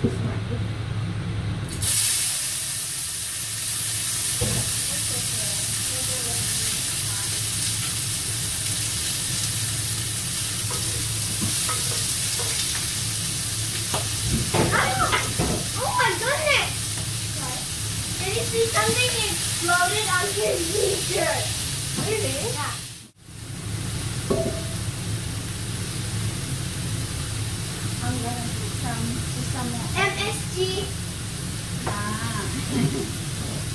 Oh see something exploded on his t-shirt? Really? Yeah. I'm gonna some some more. MSG. Ah.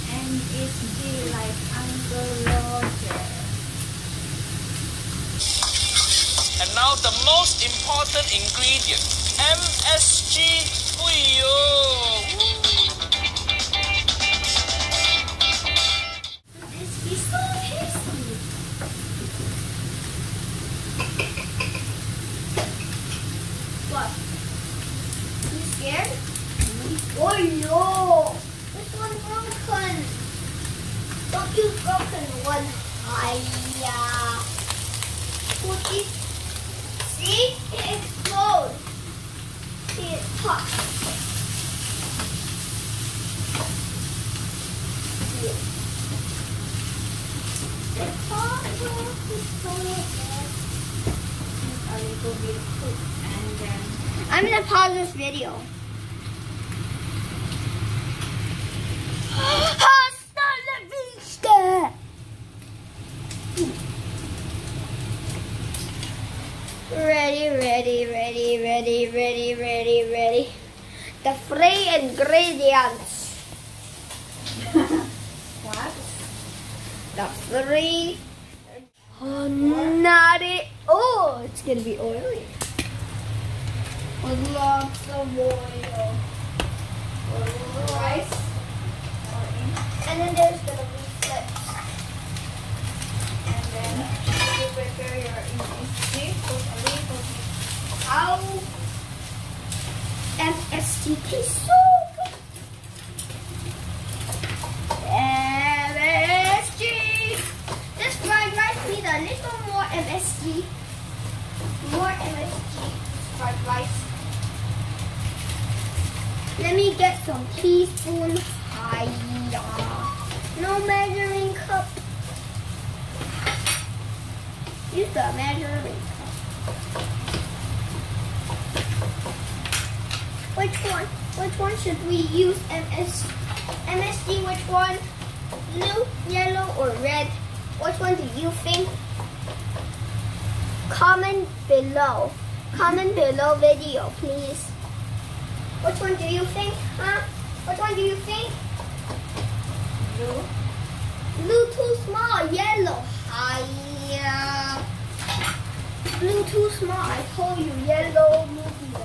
MSG like Uncle Roger. And now the most important ingredient, MSG. Uyo. Don't use broken one. Hiya. Put it. See? It explodes. See, it's hot. Yeah. It's hot. A little bit cook and then I'm gonna pause this video. Ingredients. what? The three. Oh, not it. Oh, it's gonna be oily. With lots of oil. Rice. And then there's gonna be flips. And then you prepare your MSG. Put a little bit. How MSG tastes so good. MSG. This fried rice needs a little more MSG. More MSG. Fried rice. Let me get some teaspoon. Hiya. No measuring cup. Use the measuring cup. Which one? Which one should we use? MS, MSG, which one? Blue, yellow, or red? Which one do you think? Comment below. Comment below video, please. Which one do you think? Huh? Which one do you think? Blue. Blue too small, yellow. Hiya. Blue too small. I told you, yellow movie.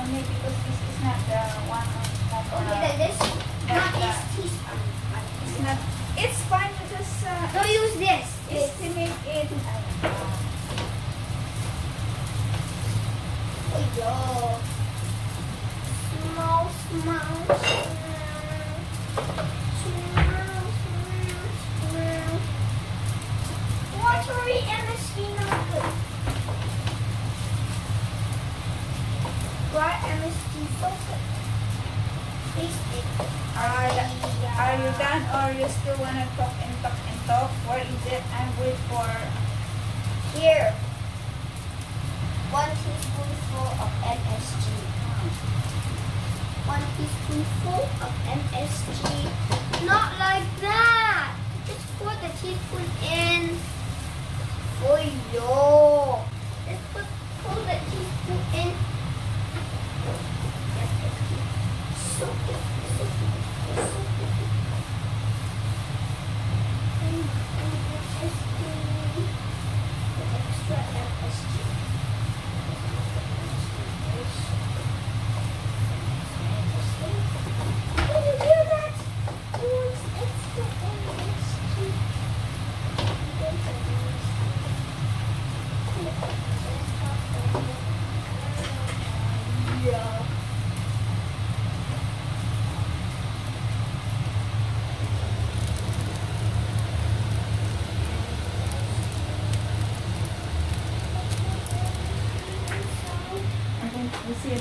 Only because this is not the one of not Okay, uh, like this. Not this teaspoon. It's not. It's fine to just uh, No, use this. This. estimate it. Oh, yo. Small, small, small. Small, small, small. Watery MSG not good. MSG so good. It. Are, are you uh, done or you still wanna talk and talk and talk? Where is it? I'm waiting for Here. One teaspoonful of MSG. One teaspoonful of MSG. Not like that. Just pour the teaspoon in. Oh yo. We'll.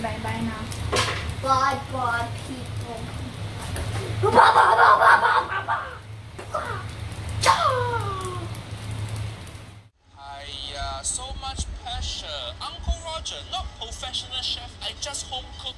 Bye bye now. Bye bye, people. Bye bye bye bye. Not professional chef. I just home cook.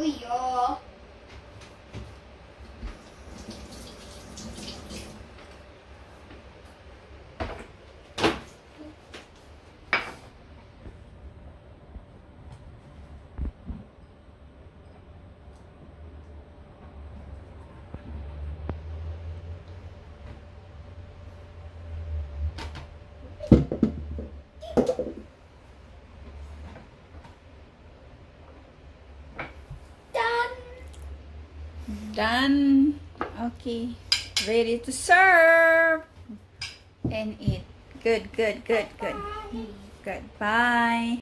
Now I- Done. Okay. Ready to serve. And eat. Good, good, good, good. Good. Bye.